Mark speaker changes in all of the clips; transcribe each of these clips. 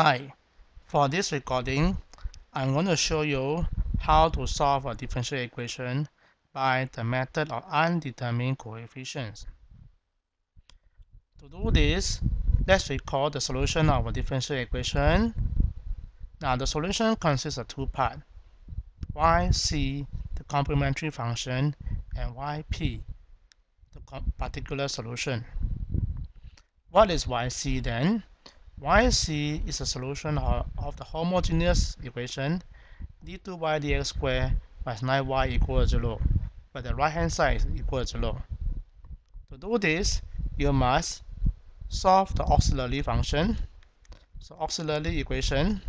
Speaker 1: Hi, for this recording, I'm going to show you how to solve a differential equation by the method of undetermined coefficients. To do this, let's recall the solution of a differential equation. Now the solution consists of two parts, yc, the complementary function, and yp, the particular solution. What is yc then? Yc is a solution of the homogeneous equation d2y dx squared plus 9y equals 0, but the right hand side is equal to 0. To do this, you must solve the auxiliary function. So auxiliary equation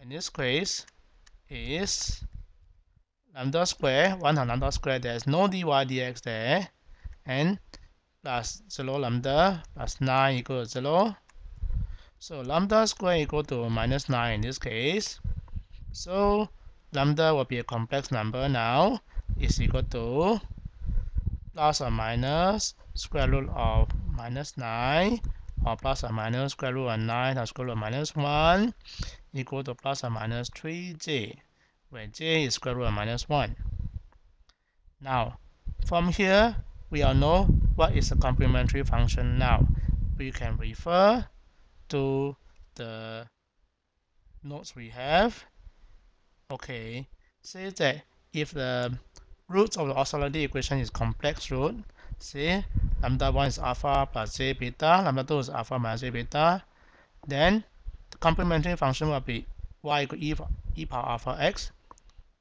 Speaker 1: in this case is lambda square, 1 times lambda square, there is no dy dx there, and plus 0 lambda plus 9 equals 0 so lambda square equal to minus 9 in this case. So lambda will be a complex number now is equal to plus or minus square root of minus 9 or plus or minus square root of 9 times square root of minus 1 equal to plus or minus 3j where j is square root of minus 1. Now from here we all know what is a complementary function now. We can refer to the notes we have. Okay, say that if the root of the auxiliary equation is complex root, say lambda 1 is alpha plus j beta, lambda 2 is alpha minus j beta, then the complementary function will be y equal e, e power alpha x,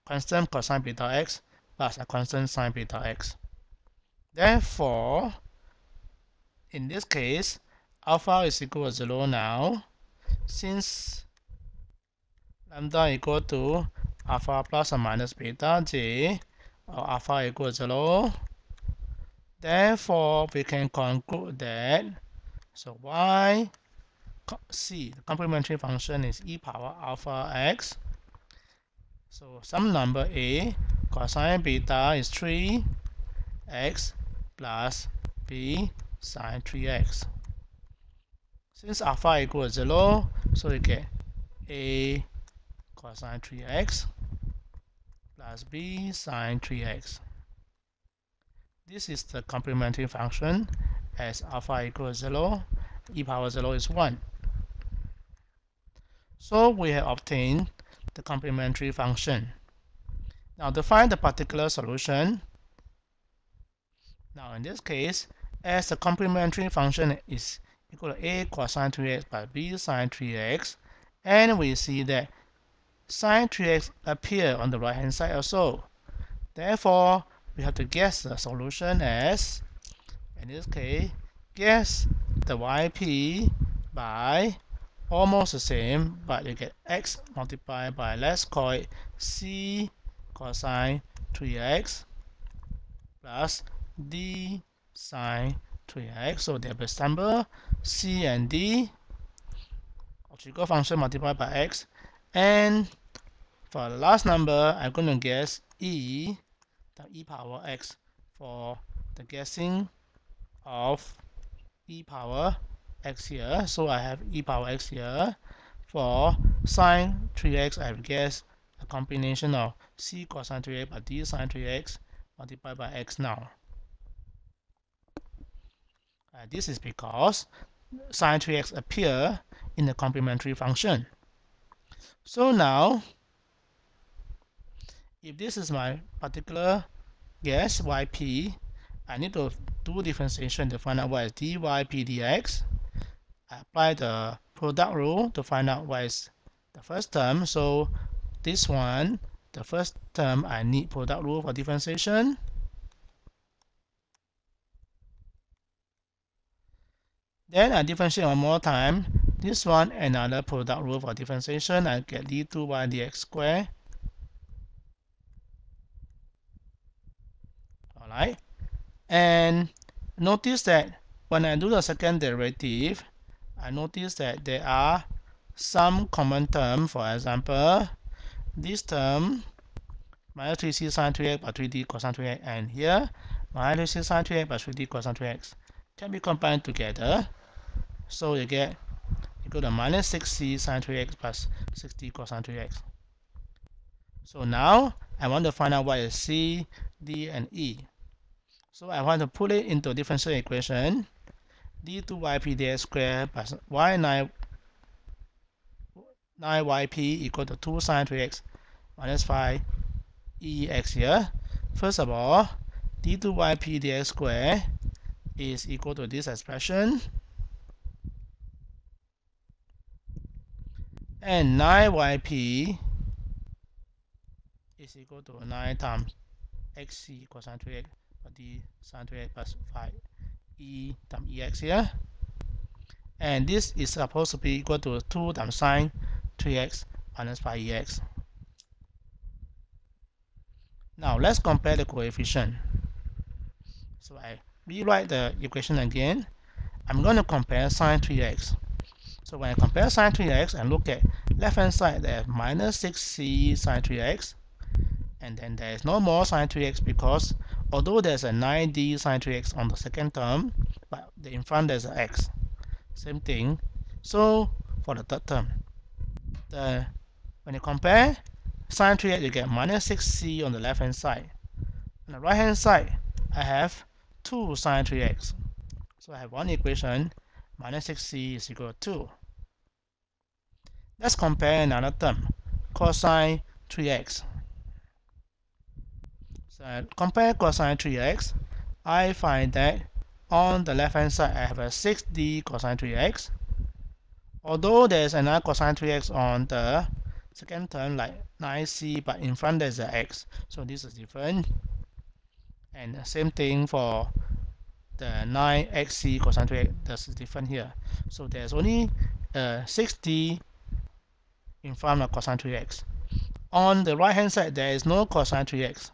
Speaker 1: constant cosine beta x plus a constant sine beta x. Therefore, in this case, alpha is equal to 0 now? Since lambda equal to alpha plus or minus beta j or alpha equal to 0 therefore we can conclude that so y c the complementary function is e power alpha x. So some number a cosine beta is 3 x plus b sine 3x since alpha equals 0, so we get a cosine 3x plus b sine 3x. This is the complementary function as alpha equals 0, e power 0 is 1. So we have obtained the complementary function. Now to find the particular solution, now in this case, as the complementary function is equal to a cosine 3x by b sine 3x and we see that sine 3x appear on the right hand side also. Therefore we have to guess the solution as in this case guess the yp by almost the same but you get x multiplied by let's call it c cosine 3x plus d sine 3x so have a number c and d. algebraic function multiplied by x and for the last number I'm going to guess e the e power x for the guessing of e power x here. So I have e power x here. For sine 3x I have guessed a combination of c cosine 3x by d sine 3x multiplied by x now. Uh, this is because sine 3x appear in the complementary function. So now, if this is my particular guess yp, I need to do differentiation to find out what is dy p dx. I apply the product rule to find out what is the first term. So this one, the first term, I need product rule for differentiation. Then I differentiate one more time. This one another product rule for differentiation. I get d2y dx squared. Alright. And notice that when I do the second derivative, I notice that there are some common term. For example, this term minus 3c sine 3x by 3d cosine 3x and here minus 3c sine 3x by 3d cosine 3x can be combined together so you get equal to minus 6c sine 3x plus 6d cosine 3x. So now I want to find out what is c, d, and e. So I want to put it into a differential equation d2yp dx squared plus y9 9yp equal to 2 sine 3x minus 5 ex here. First of all, d2yp dx squared is equal to this expression. And 9yp is equal to 9 times xc cosine 3x or d sine 3x plus 5 e times ex here. And this is supposed to be equal to 2 times sine 3x minus 5ex now let's compare the coefficient. So I rewrite the equation again I'm going to compare sine 3x so when I compare sine 3x and look at left hand side there's minus 6c sine 3x and then there is no more sine 3x because although there's a 9d sine 3x on the second term but in front there's an x. Same thing. So for the third term the when you compare sine 3x you get minus 6c on the left hand side. On the right hand side I have 2 sine 3x so I have one equation minus 6c is equal to 2 let's compare another term cosine 3x so I compare cosine 3x, I find that on the left hand side I have a 6d cosine 3x. Although there's another cosine 3x on the second term like 9c but in front there's an x, so this is different and the same thing for the 9xc cosine 3x that's different here so there's only uh, a 6d in front of cosine 3x on the right hand side there is no cosine 3x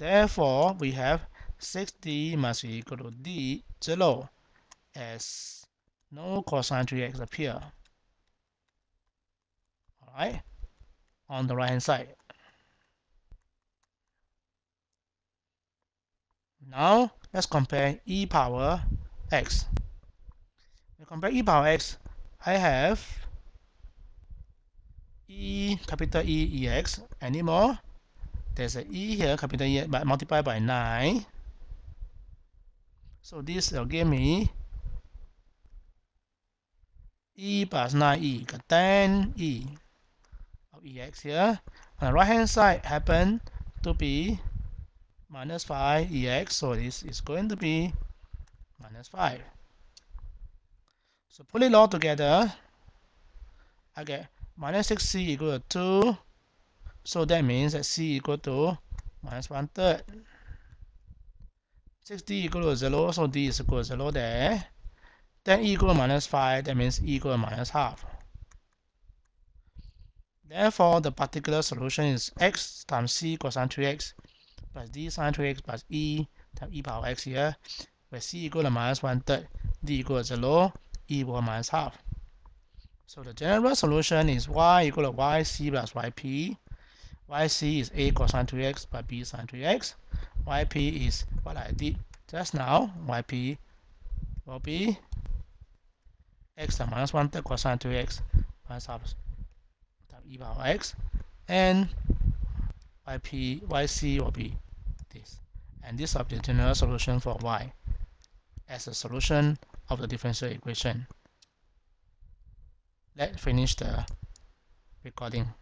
Speaker 1: Therefore, we have 6d must be equal to d 0 as no cosine 3x appear. Alright, on the right hand side. Now, let's compare e power x. We compare e power x, I have e capital E ex anymore there's an E here, capital E, but multiplied by 9. So this will give me E plus 9E, got 10E of EX here. On the right hand side happen to be minus 5 EX, so this is going to be minus 5. So put it all together, I get minus 6C equal to 2 so that means that C equal to minus one third. 6D equal to 0, so D is equal to 0 there. Then E equal to minus 5, that means E equal to minus half. Therefore, the particular solution is x times c cosine 3x plus d sine 2x plus e times e power x here, where c equal to third, d equal to 0, e equal to minus half. So the general solution is y equal to yc plus yp yc is a cosine 3x by b sine 3x. yp is what I did just now. yp will be x times minus 1 third cosine 2x minus half times e power x. And yp, yc will be this. And this is the general solution for y as a solution of the differential equation. Let's finish the recording.